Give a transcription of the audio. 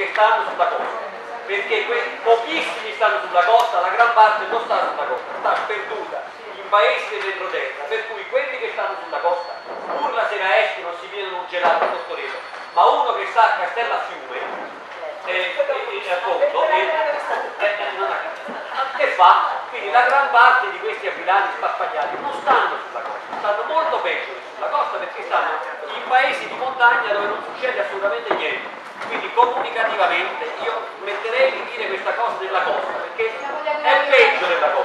che stanno sulla costa, perché pochissimi stanno sulla costa, la gran parte non sta sulla costa, sta sperduta in paesi dell'entroterra, per cui quelli che stanno sulla costa, pur la sera escono, si pigliano un gelato sotto reto, ma uno che sta a Castella Fiume, eh, eh, eh, eh, eh, eh, che fa? Quindi la gran parte di questi aquilani sparpagliati non stanno sulla costa, stanno molto peggio sulla costa perché stanno in paesi di montagna dove non succede assolutamente niente. Comunicativamente io metterei di dire questa cosa della costa perché è peggio della costa.